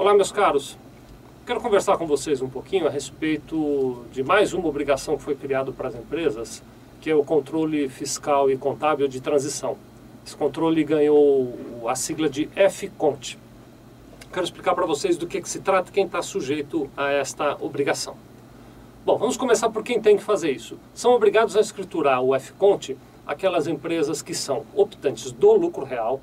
Olá, meus caros. Quero conversar com vocês um pouquinho a respeito de mais uma obrigação que foi criada para as empresas, que é o controle fiscal e contábil de transição. Esse controle ganhou a sigla de FCONT. Quero explicar para vocês do que, que se trata e quem está sujeito a esta obrigação. Bom, vamos começar por quem tem que fazer isso. São obrigados a escriturar o FCONT aquelas empresas que são optantes do lucro real,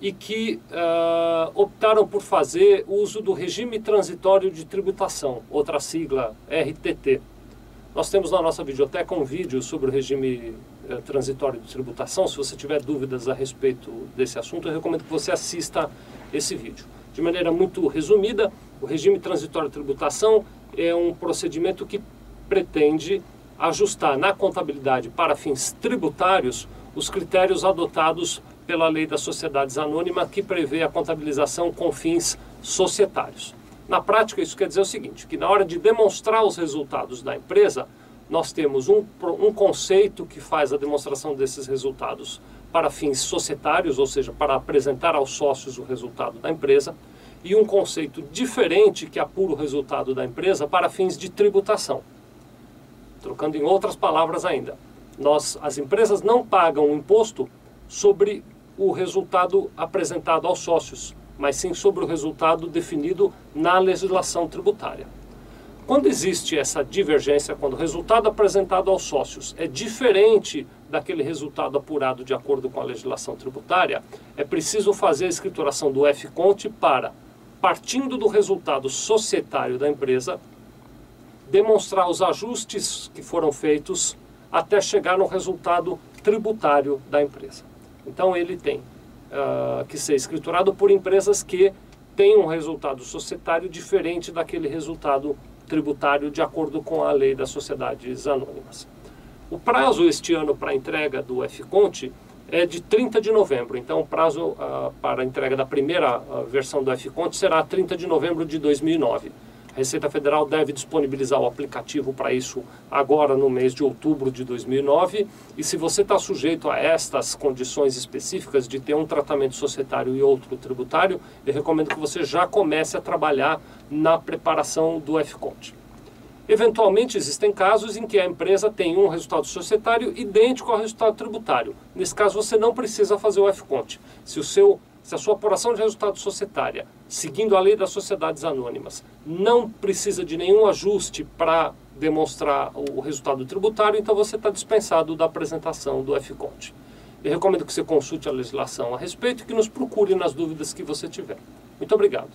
e que uh, optaram por fazer uso do regime transitório de tributação, outra sigla RTT. Nós temos na nossa biblioteca um vídeo sobre o regime uh, transitório de tributação. Se você tiver dúvidas a respeito desse assunto, eu recomendo que você assista esse vídeo. De maneira muito resumida, o regime transitório de tributação é um procedimento que pretende ajustar na contabilidade para fins tributários os critérios adotados pela lei das sociedades anônimas que prevê a contabilização com fins societários. Na prática, isso quer dizer o seguinte, que na hora de demonstrar os resultados da empresa, nós temos um, um conceito que faz a demonstração desses resultados para fins societários, ou seja, para apresentar aos sócios o resultado da empresa, e um conceito diferente que apura o resultado da empresa para fins de tributação. Trocando em outras palavras ainda, nós, as empresas não pagam imposto sobre o resultado apresentado aos sócios, mas sim sobre o resultado definido na legislação tributária. Quando existe essa divergência, quando o resultado apresentado aos sócios é diferente daquele resultado apurado de acordo com a legislação tributária, é preciso fazer a escrituração do F-Conte para, partindo do resultado societário da empresa, demonstrar os ajustes que foram feitos até chegar no resultado tributário da empresa. Então ele tem uh, que ser escriturado por empresas que têm um resultado societário diferente daquele resultado tributário de acordo com a lei das sociedades anônimas. O prazo este ano para a entrega do FCONT é de 30 de novembro, então o prazo uh, para a entrega da primeira uh, versão do FCONT será 30 de novembro de 2009. Receita Federal deve disponibilizar o aplicativo para isso agora no mês de outubro de 2009. E se você está sujeito a estas condições específicas de ter um tratamento societário e outro tributário, eu recomendo que você já comece a trabalhar na preparação do FCONT. Eventualmente, existem casos em que a empresa tem um resultado societário idêntico ao resultado tributário. Nesse caso, você não precisa fazer o FCONT. Se o seu se a sua apuração de resultado societária, seguindo a lei das sociedades anônimas, não precisa de nenhum ajuste para demonstrar o resultado tributário, então você está dispensado da apresentação do FCONT. Eu recomendo que você consulte a legislação a respeito e que nos procure nas dúvidas que você tiver. Muito obrigado.